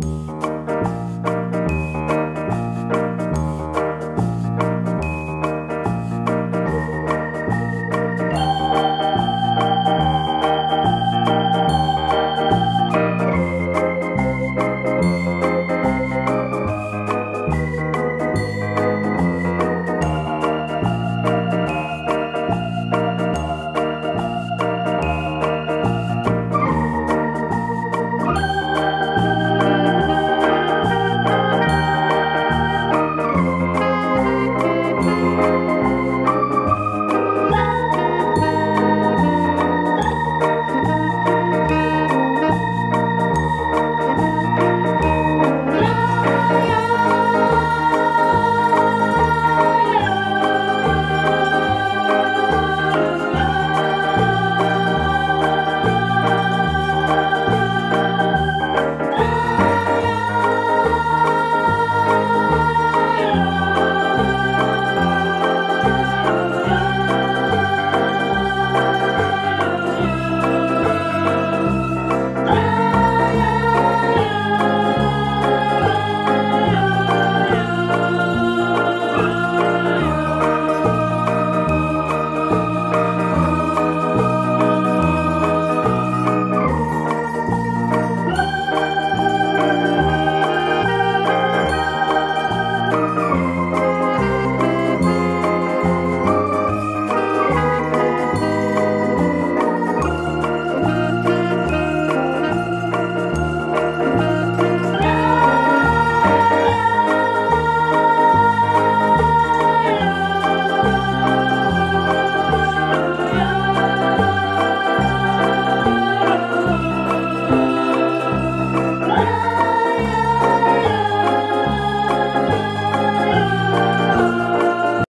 Música